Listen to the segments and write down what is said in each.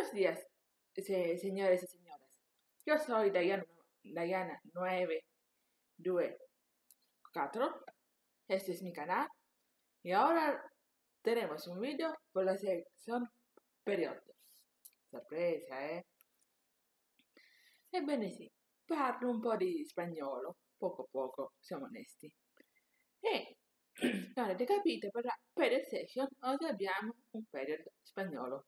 Buenos días, se- señores y señoras. Yo soy Diana, Diana 924. Este es mi canal. Y ahora tenemos un video por la sección periodo. Sorpresa, eh? Ebbene sì, parlo un po' di spagnolo, poco poco, siamo onesti. E, avete capito, per la period session oggi abbiamo un period spagnolo.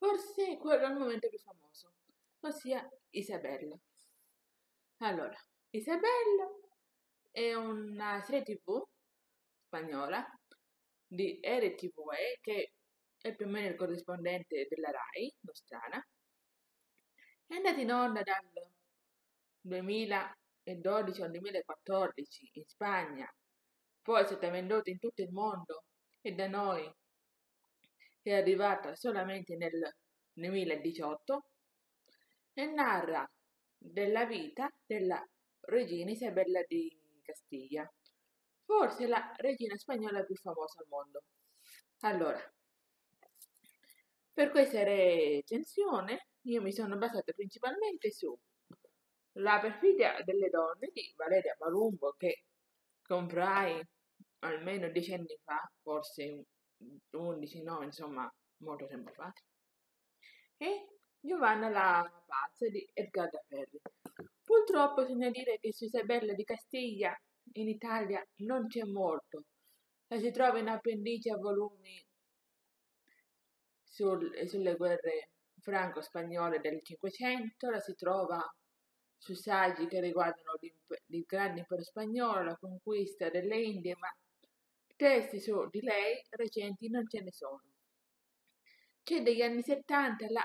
Forse quello al momento più famoso, ossia Isabella. Allora, Isabella è una serie tv spagnola di RTVE che è più o meno il corrispondente della RAI nostrana. È andata in onda dal 2012 al 2014 in Spagna, poi è stata venduta in tutto il mondo e da noi è arrivata solamente nel 2018 e narra della vita della regina Isabella di Castiglia, forse la regina spagnola più famosa al mondo. Allora, per questa recensione io mi sono basata principalmente su La perfidia delle donne di Valeria Palumbo che comprai almeno dieci anni fa, forse 11, no, insomma, molto tempo fa. E Giovanna la pazza di Edgarda Ferri. Purtroppo bisogna dire che su Isabella di Castiglia in Italia non c'è molto. La si trova in appendice a volumi sul- sulle guerre franco-spagnole del Cinquecento, la si trova su saggi che riguardano il grande impero spagnolo, la conquista delle Indie, ma testi su di lei recenti non ce ne sono. C'è degli anni 70 la,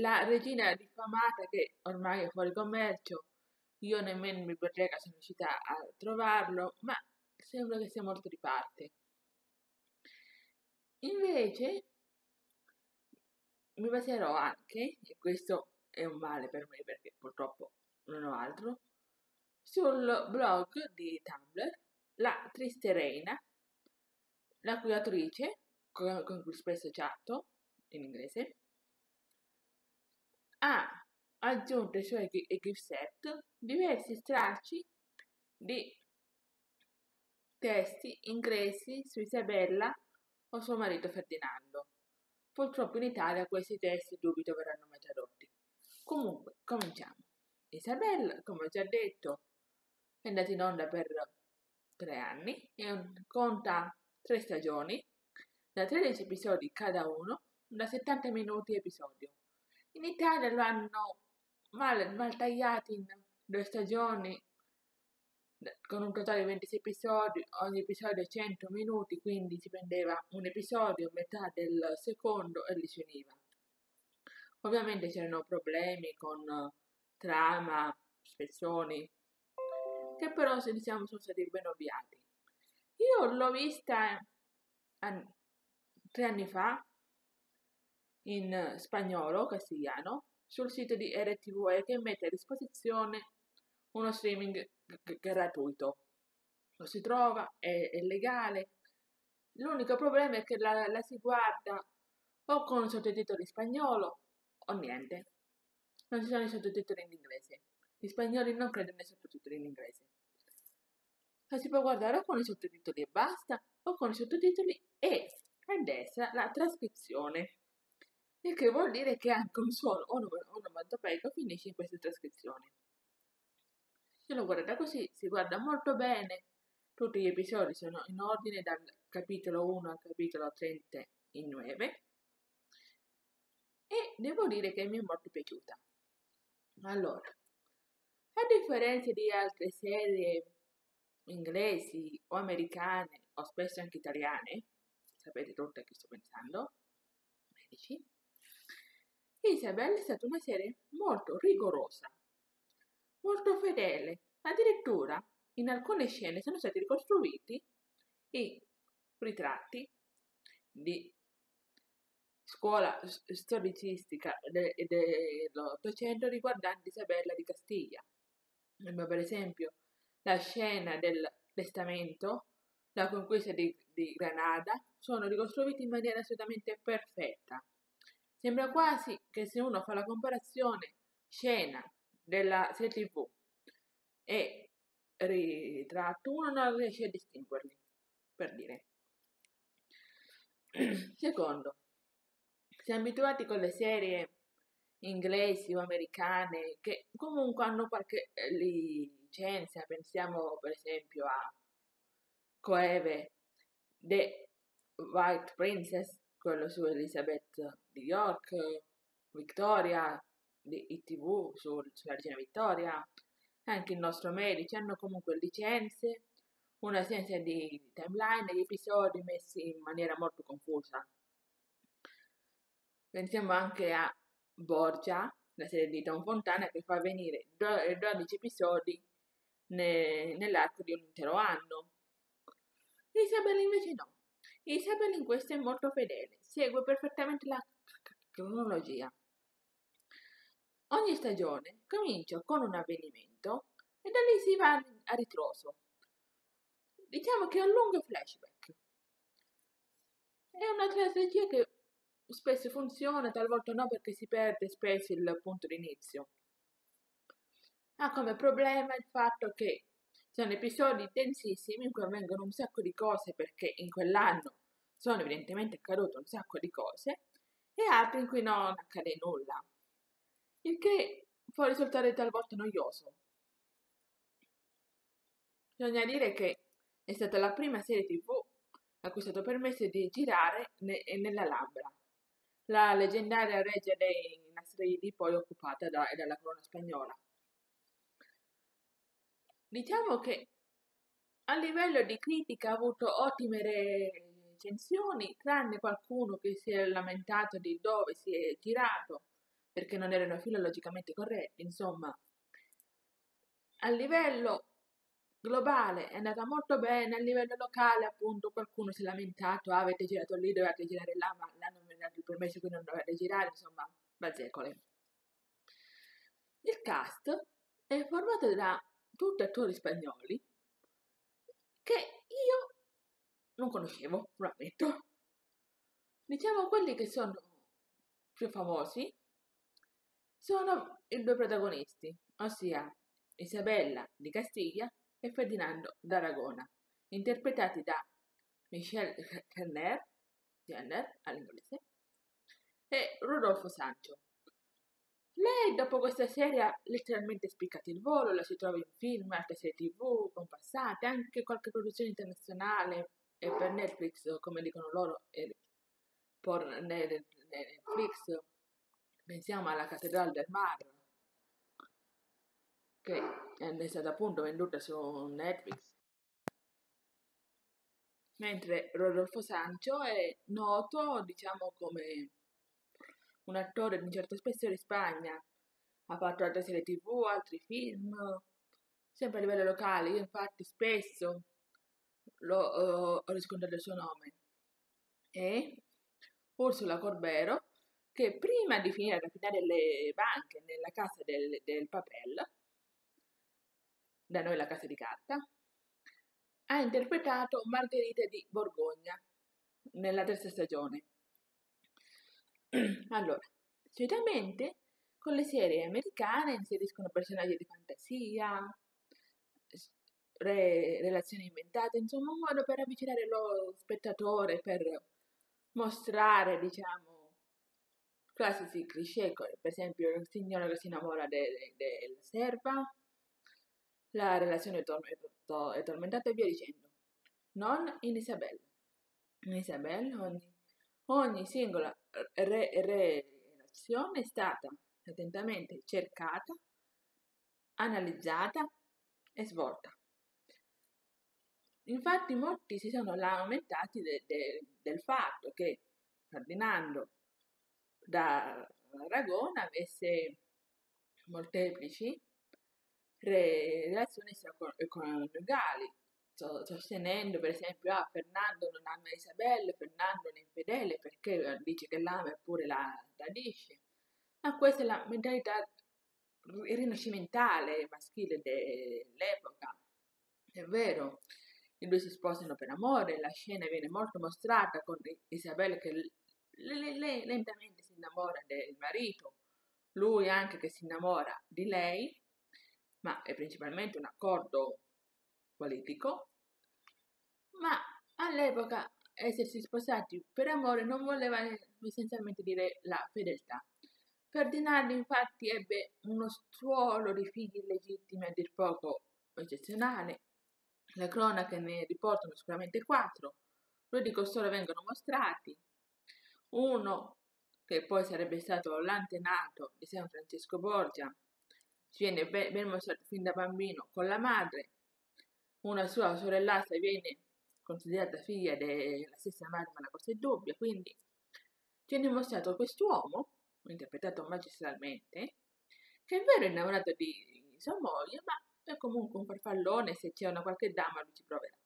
la regina diffamata che ormai è fuori commercio, io nemmeno in biblioteca sono riuscita a trovarlo, ma sembra che sia molto di parte. Invece mi baserò anche, e questo è un male per me perché purtroppo non ho altro, sul blog di Tumblr, La Triste Reina, la cui autrice, con, con cui spesso chatto, in inglese, ha aggiunto ai suoi gi- gift set diversi stracci di testi inglesi su Isabella o suo marito Ferdinando. Purtroppo in Italia questi testi dubito verranno mai tradotti. Comunque, cominciamo. Isabella, come ho già detto, è andata in onda per tre anni e conta tre stagioni, da 13 episodi cada uno, da 70 minuti episodio. In Italia lo hanno mal, mal tagliati in due stagioni con un totale di 26 episodi, ogni episodio è 100 minuti, quindi si prendeva un episodio, metà del secondo e li si univa. Ovviamente c'erano problemi con trama, spezzoni, che però diciamo sono stati ben ovviati. Io l'ho vista an- tre anni fa in spagnolo, castigliano, sul sito di RTVE che mette a disposizione uno streaming g- gratuito. Lo si trova, è, è legale. L'unico problema è che la, la si guarda o con sottotitoli in spagnolo o niente. Non ci sono i sottotitoli in inglese. Gli spagnoli non credono nei sottotitoli in inglese. La si può guardare o con i sottotitoli e basta, o con i sottotitoli e a destra la trascrizione. Il che vuol dire che anche un suono onomatopeico finisce in questa trascrizione. Se lo guardate così, si guarda molto bene. Tutti gli episodi sono in ordine dal capitolo 1 al capitolo 39 e devo dire che mi è molto piaciuta. Allora, a differenza di altre serie inglesi o americane o spesso anche italiane, sapete tutte a chi sto pensando, medici, Isabel è stata una serie molto rigorosa, molto fedele, addirittura in alcune scene sono stati ricostruiti i ritratti di scuola storicistica de- dell'Ottocento riguardanti Isabella di Castiglia. Per esempio la scena del testamento, la conquista di, di Granada, sono ricostruiti in maniera assolutamente perfetta. Sembra quasi che se uno fa la comparazione scena della serie TV e ritratto, uno non riesce a distinguerli, per dire. Secondo, siamo abituati con le serie inglesi o americane che comunque hanno qualche eh, licenza, pensiamo per esempio a Coeve The White Princess, quello su Elizabeth di York, Victoria di ITV sul, sulla regina Vittoria, anche il nostro Medici hanno comunque licenze, una senza di timeline e episodi messi in maniera molto confusa. Pensiamo anche a Borgia, la serie di Tom Fontana, che fa venire 12 episodi ne, nell'arco di un intero anno. Isabella invece no. Isabella in questo è molto fedele, segue perfettamente la cronologia. Ogni stagione comincia con un avvenimento e da lì si va a ritroso. Diciamo che è un lungo flashback. È una strategia che spesso funziona, talvolta no perché si perde spesso il punto d'inizio. Ha come problema il fatto che sono episodi densissimi in cui avvengono un sacco di cose perché in quell'anno sono evidentemente accadute un sacco di cose e altri in cui non accade nulla, il che può risultare talvolta noioso. Bisogna dire che è stata la prima serie tv a cui è stato permesso di girare ne- nella Lambra, la leggendaria reggia dei Nasridi poi occupata da- dalla corona spagnola. Diciamo che a livello di critica ha avuto ottime recensioni, tranne qualcuno che si è lamentato di dove si è girato, perché non erano filologicamente corretti, insomma. A livello globale è andata molto bene, a livello locale appunto qualcuno si è lamentato, ah, avete girato lì, dovete girare là, ma mi dato il permesso, quindi non dovete girare, insomma, bazzecole. Il cast è formato da tutti attori spagnoli che io non conoscevo, lo ammetto. Diciamo quelli che sono più famosi sono i due protagonisti, ossia Isabella di Castiglia e Ferdinando d'Aragona, interpretati da Michel Kerner, Jenner all'inglese, e Rodolfo Sancho. Lei dopo questa serie ha letteralmente spiccato il volo, la si trova in film, altre serie tv, compassate, anche qualche produzione internazionale e per Netflix, come dicono loro, e per Netflix, pensiamo alla Cattedrale del Mar, che è stata appunto venduta su Netflix. Mentre Rodolfo Sancho è noto, diciamo, come un attore di un certo spessore in Spagna. Ha fatto altre serie tv, altri film, sempre a livello locale. Io infatti spesso lo, uh, ho riscontrato il suo nome. E Ursula Corbero, che prima di finire a rapinare le banche nella casa del, del Papel, da noi la casa di carta, ha interpretato Margherita di Borgogna nella terza stagione. allora, solitamente con le serie americane inseriscono personaggi di fantasia, re, relazioni inventate, insomma un modo per avvicinare lo spettatore, per mostrare, diciamo, classici cliché, per esempio il signore che si innamora della de, de serva, la relazione è tormentata e via dicendo. Non in Isabella. In Isabella ogni, ogni singola re, relazione è stata attentamente cercata, analizzata e svolta. Infatti molti si sono lamentati de, de, del fatto che Ferdinando da Aragona avesse molteplici relazioni coniugali, sostenendo per esempio ah, Fernando non ama Isabella, Fernando è infedele perché dice che l'ama eppure la tradisce. Ma questa è la mentalità rinascimentale maschile dell'epoca. È vero, i due si sposano per amore, la scena viene molto mostrata con Isabella che lentamente si si innamora del marito, lui anche che si innamora di lei, ma è principalmente un accordo politico, ma all'epoca essersi sposati per amore non voleva essenzialmente dire la fedeltà. Ferdinando infatti ebbe uno stuolo di figli illegittimi a dir poco eccezionale. Le cronache ne riportano sicuramente quattro. Due di costoro vengono mostrati. Uno, che poi sarebbe stato l'antenato di San Francesco Borgia, ci viene ben mostrato fin da bambino con la madre. Una sua sorellassa viene considerata figlia della stessa madre, ma la cosa è dubbia, quindi viene mostrato quest'uomo, interpretato magistralmente, che è vero innamorato di sua moglie, ma è comunque un farfallone, se c'è una qualche dama lui ci proverà.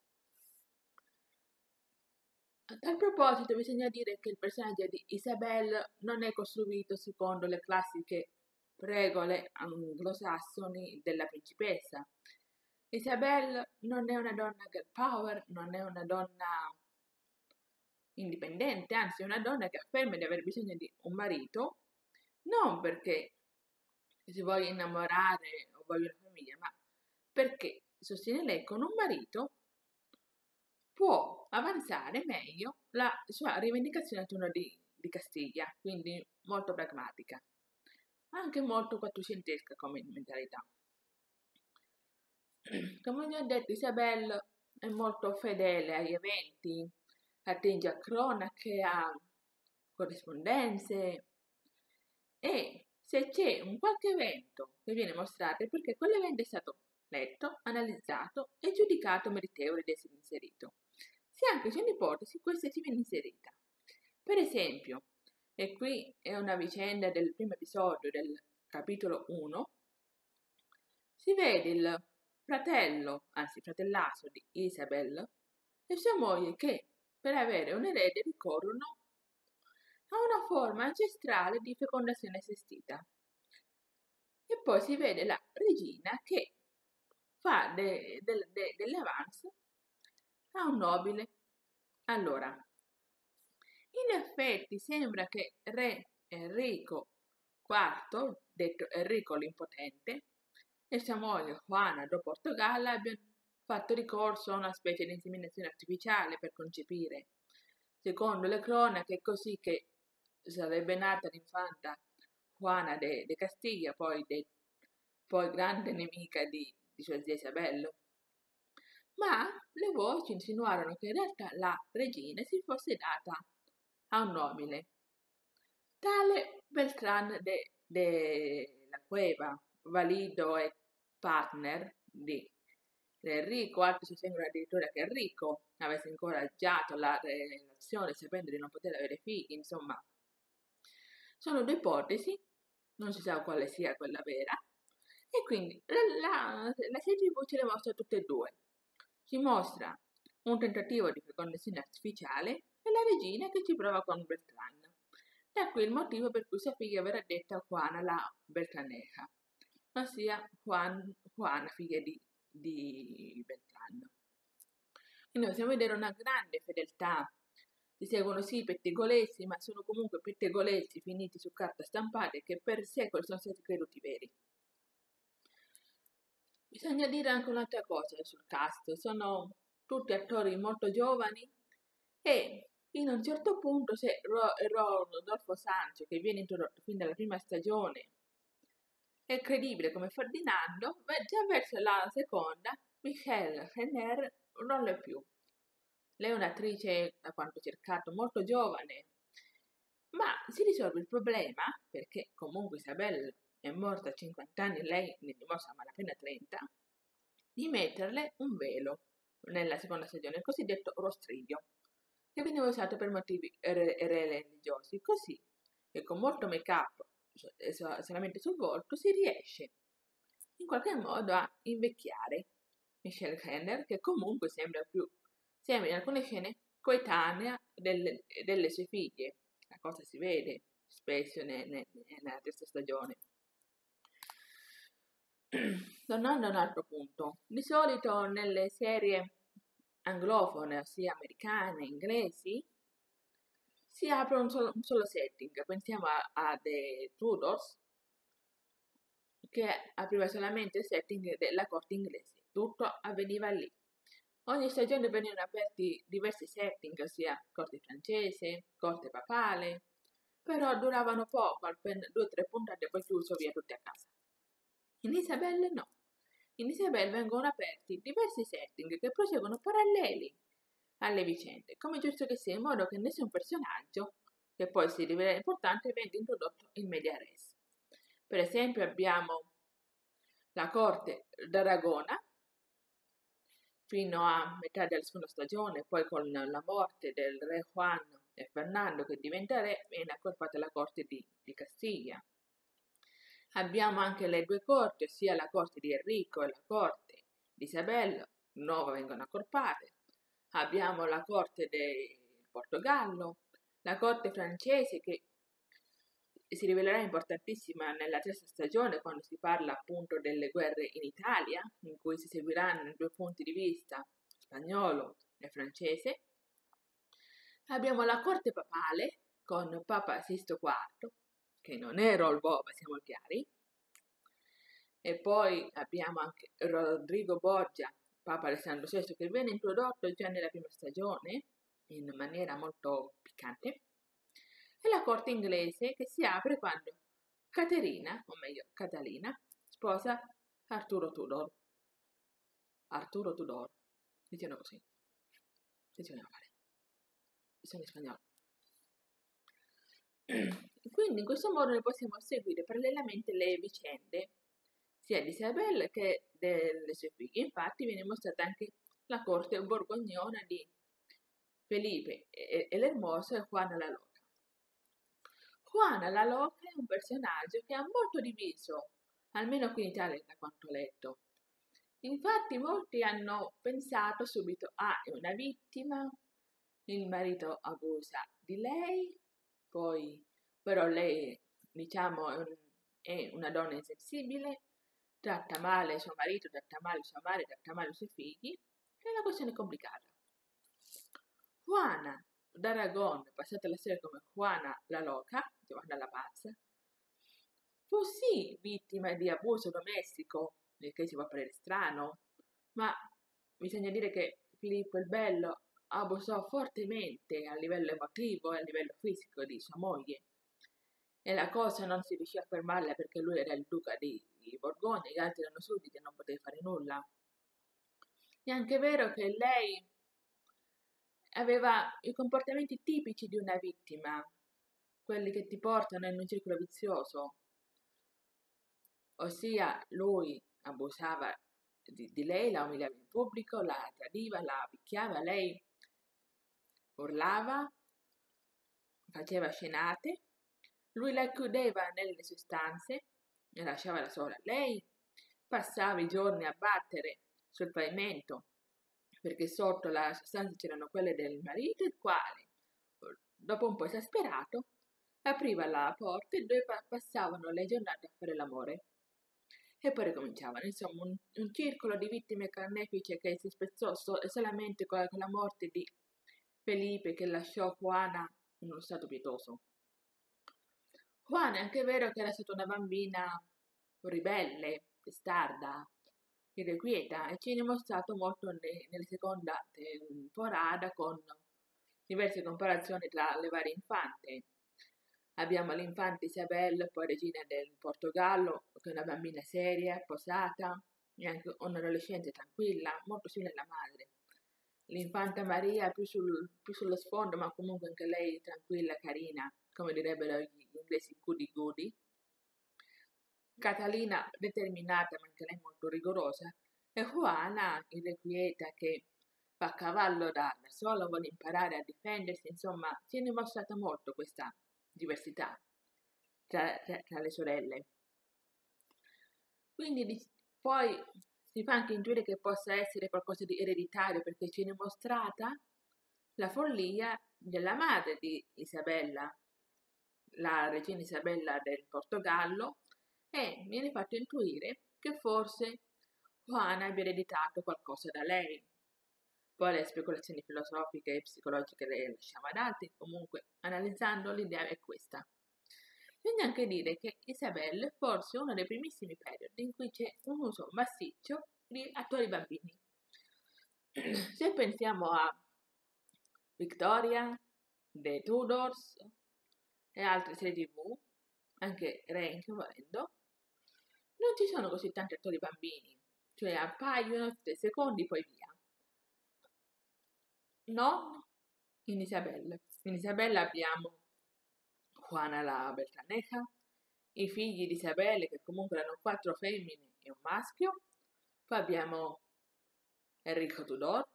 A tal proposito bisogna dire che il personaggio di Isabelle non è costruito secondo le classiche regole anglosassoni della principessa. Isabelle non è una donna girl power, non è una donna indipendente, anzi è una donna che afferma di aver bisogno di un marito, non perché si voglia innamorare o voglia una famiglia, ma perché sostiene lei con un marito può avanzare meglio la sua rivendicazione a turno di, di Castiglia, quindi molto pragmatica, anche molto quattrocentesca come mentalità. Come vi ho detto, Isabelle è molto fedele agli eventi, attinge a cronache, a corrispondenze e se c'è un qualche evento che viene mostrato è perché quell'evento è stato letto, analizzato e giudicato meritevole di essere inserito. Se anche c'è un'ipotesi, questa ci viene inserita. Per esempio, e qui è una vicenda del primo episodio del capitolo 1, si vede il fratello, anzi fratellastro di Isabel, e sua moglie che, per avere un erede, ricorrono a una forma ancestrale di fecondazione assistita. E poi si vede la regina che fa de, de, de, dell'avance a un nobile. Allora, in effetti sembra che re Enrico IV, detto Enrico l'Impotente, e sua moglie Juana do Portogallo abbiano fatto ricorso a una specie di inseminazione artificiale per concepire. Secondo le cronache è così che sarebbe nata l'infanta Juana de, de Castiglia, poi, de, poi grande nemica di, di sua zia Isabella. Ma le voci insinuarono che in realtà la regina si fosse data a un nobile, tale Beltran de, de la Cueva, valido e partner di Enrico, altri sostengono addirittura che Enrico avesse incoraggiato la relazione sapendo di non poter avere figli, insomma, sono due ipotesi, non si sa quale sia quella vera, e quindi la, la, la serie TV ce le mostra tutte e due. Ci mostra un tentativo di fecondazione artificiale e la regina che ci prova con Beltran. Da qui il motivo per cui sua figlia verrà detta Juana la Beltraneja, ossia Juan, Juana, figlia di, di Beltran. Quindi possiamo vedere una grande fedeltà. Si seguono sì i pettegolezzi, ma sono comunque pettegolezzi finiti su carta stampata che per secoli sono stati creduti veri. Bisogna dire anche un'altra cosa sul cast, sono tutti attori molto giovani e in un certo punto se Ro- Rodolfo Sancho, che viene introdotto fin dalla prima stagione, è credibile come Ferdinando, già verso la seconda Michelle Renner non lo è più. Lei è un'attrice, da quanto cercato, molto giovane, ma si risolve il problema, perché comunque Isabella è morta a 50 anni, lei ne dimostra malapena 30, di metterle un velo nella seconda stagione, il cosiddetto rostriglio, che veniva usato per motivi religiosi, così che con molto make-up solamente sul volto si riesce in qualche modo a invecchiare Michelle Kenner, che comunque sembra più, sembra in alcune scene coetanea delle, delle sue figlie, la cosa si vede spesso nella terza stagione. Tornando a un altro punto, di solito nelle serie anglofone, ossia americane, inglesi, si apre un solo, un solo setting. Pensiamo a, a The Tudors, che apriva solamente il setting della corte inglese. Tutto avveniva lì. Ogni stagione venivano aperti diversi setting, sia corte francese, corte papale, però duravano poco, appena due o tre puntate e poi chiuso via tutti a casa. In Isabelle no. In Isabelle vengono aperti diversi setting che proseguono paralleli alle vicende, come giusto che sia, in modo che nessun personaggio, che poi si rivela importante, venga introdotto in media res. Per esempio abbiamo la corte d'Aragona, fino a metà della seconda stagione, poi con la morte del re Juan e Fernando che diventa re, viene accorpata la corte di, di Castiglia. Abbiamo anche le due corti, ossia la corte di Enrico e la corte di Isabella, nuove vengono accorpate. Abbiamo la corte del Portogallo, la corte francese che si rivelerà importantissima nella terza stagione quando si parla appunto delle guerre in Italia, in cui si seguiranno due punti di vista spagnolo e francese. Abbiamo la corte papale con Papa Sisto IV, che non è Roll Boba, siamo chiari. E poi abbiamo anche Rodrigo Borgia, Papa Alessandro VI, che viene introdotto già nella prima stagione in maniera molto piccante e la corte inglese che si apre quando Caterina, o meglio Catalina, sposa Arturo Tudor. Arturo Tudor, dicendo così. Bisogna fare. Sono in spagnolo. Quindi in questo modo noi possiamo seguire parallelamente le vicende sia di Isabella che delle sue figlie. Infatti viene mostrata anche la corte borgognona di Felipe e, l'Ermoso e Juana la Loca. Juana la Loca è un personaggio che ha molto diviso, almeno qui in Italia da quanto ho letto. Infatti molti hanno pensato subito ah, una vittima, il marito abusa di lei, poi però lei diciamo è una donna insensibile, tratta male suo marito, tratta male sua madre, tratta male i suoi figli, è una questione complicata. Juana d'Aragon, passata la storia come Juana la Loca, Giovanna la Pazza, fu sì vittima di abuso domestico, nel che si può apparire strano, ma bisogna dire che Filippo il Bello abusò fortemente a livello emotivo e a livello fisico di sua moglie. E la cosa non si riuscì a fermarla perché lui era il duca di, di Borgogna, gli altri erano sudditi e non poteva fare nulla. È anche vero che lei aveva i comportamenti tipici di una vittima, quelli che ti portano in un circolo vizioso. Ossia, lui abusava di, di lei, la umiliava in pubblico, la tradiva, la picchiava, lei urlava, faceva scenate, lui la chiudeva nelle sue stanze e lasciava da sola. Lei passava i giorni a battere sul pavimento perché sotto la stanza c'erano quelle del marito, il quale, dopo un po' esasperato, apriva la porta e due passavano le giornate a fare l'amore. E poi ricominciavano, insomma, un, un circolo di vittime carnefiche che si spezzò so, solamente la, con la morte di Felipe che lasciò Juana in uno stato pietoso. Juana è anche vero che era stata una bambina ribelle, testarda, irrequieta e ci è dimostrato molto ne, nella seconda temporada con diverse comparazioni tra le varie infante. Abbiamo l'infante Isabella, poi regina del Portogallo, che è una bambina seria, posata, e anche un'adolescente tranquilla, molto simile alla madre. L'infanta Maria più, sul, più sullo sfondo, ma comunque anche lei tranquilla, carina, come direbbero gli inglesi goody goody. Catalina determinata ma anche lei molto rigorosa e Juana irrequieta che fa cavallo da, da sola, vuole imparare a difendersi, insomma si è dimostrata molto questa diversità tra, tra, tra le sorelle. Quindi di, poi si fa anche intuire che possa essere qualcosa di ereditario perché ci è dimostrata la follia della madre di Isabella, la regina Isabella del Portogallo, e viene fatto intuire che forse Juana abbia ereditato qualcosa da lei. Poi le speculazioni filosofiche e psicologiche le lasciamo ad altri, comunque analizzando l'idea è questa. Bisogna anche dire che Isabelle è forse uno dei primissimi periodi in cui c'è un uso massiccio di attori bambini. Se pensiamo a Victoria, The Tudors e altre serie tv, anche Rank volendo, non ci sono così tanti attori bambini, cioè appaiono 3 secondi poi via non in Isabella. In Isabella abbiamo Juana la Beltraneja, i figli di Isabella che comunque erano quattro femmine e un maschio, poi abbiamo Enrico Tudor,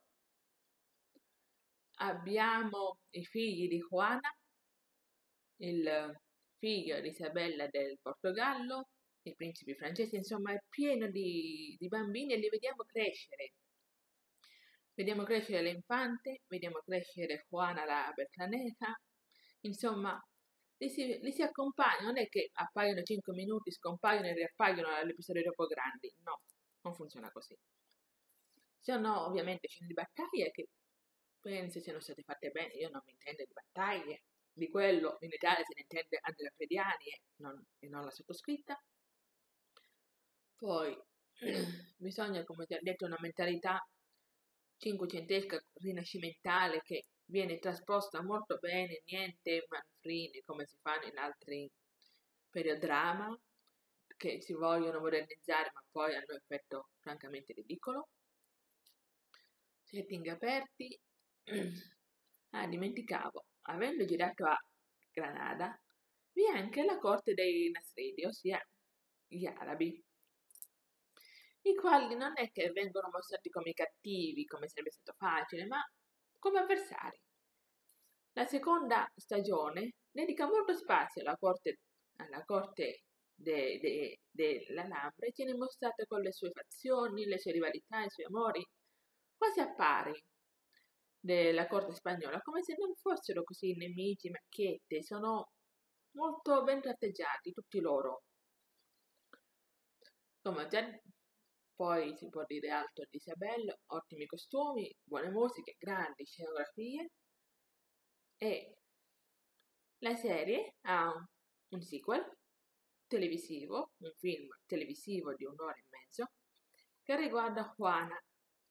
abbiamo i figli di Juana, il figlio di Isabella del Portogallo, i principi francesi, insomma è pieno di, di bambini e li vediamo crescere. Vediamo crescere l'infante, vediamo crescere Juana la Bertlaneta, insomma, li si, li si accompagnano, non è che appaiono 5 minuti, scompaiono e riappaiono all'episodio dopo grandi, no, non funziona così. Sono ovviamente scene di battaglia che penso siano state fatte bene, io non mi intendo di battaglie, di quello in Italia se ne intende Andrea Frediani e non, e non la sottoscritta. Poi bisogna, come ti ho detto, una mentalità cinquecentesca rinascimentale che viene trasposta molto bene, niente manfrine come si fanno in altri periodrama che si vogliono modernizzare ma poi hanno effetto francamente ridicolo. Setting aperti. ah, dimenticavo, avendo girato a Granada, vi è anche la corte dei Nasridi, ossia gli arabi i quali non è che vengono mostrati come cattivi, come sarebbe stato facile, ma come avversari. La seconda stagione dedica molto spazio alla corte, alla corte de, de, Lambre, viene mostrata con le sue fazioni, le sue rivalità, i suoi amori, quasi a pari della corte spagnola, come se non fossero così nemici, macchiette, sono molto ben tratteggiati tutti loro. Come ho già poi si può dire altro di Isabelle, ottimi costumi, buone musiche, grandi scenografie. E la serie ha un sequel televisivo, un film televisivo di un'ora e mezzo che riguarda Juana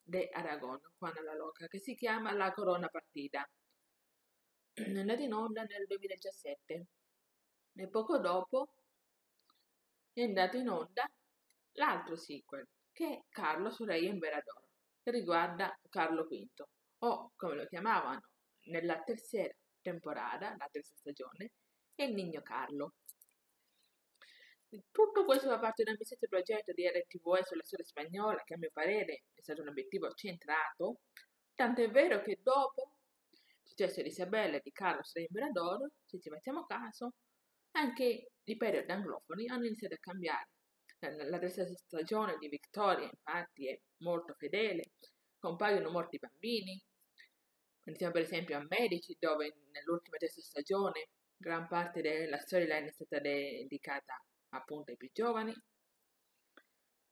de Aragon, Juana la Loca, che si chiama La Corona Partita. È andato in onda nel 2017 e poco dopo è andato in onda l'altro sequel che è Carlo Sorei Emperador, che riguarda Carlo V, o come lo chiamavano nella terza temporada, la terza stagione, il Nino Carlo. Tutto questo fa parte di un ambizioso progetto di RTV sulla storia spagnola che a mio parere è stato un obiettivo centrato, tanto è vero che dopo il successo di Isabella e di Carlo Sorei Emperador, se ci facciamo caso, anche i periodi anglofoni hanno iniziato a cambiare la terza stagione di Victoria, infatti, è molto fedele, compaiono molti bambini. Pensiamo per esempio a Medici, dove nell'ultima terza stagione gran parte della storyline è stata dedicata appunto ai più giovani.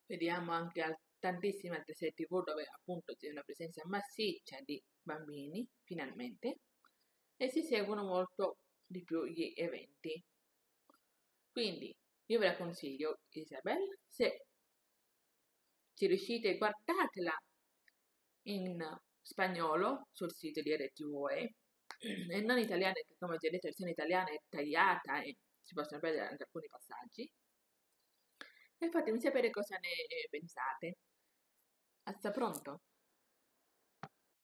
Vediamo anche al tantissime altre serie tv dove appunto c'è una presenza massiccia di bambini, finalmente, e si seguono molto di più gli eventi. Quindi io ve la consiglio, Isabel, se ci riuscite guardatela in spagnolo sul sito di RTVE e non italiana, che come già detto la versione italiana è tagliata e si possono perdere anche alcuni passaggi. E fatemi sapere cosa ne pensate. Hasta pronto!